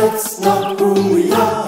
That's not who we are.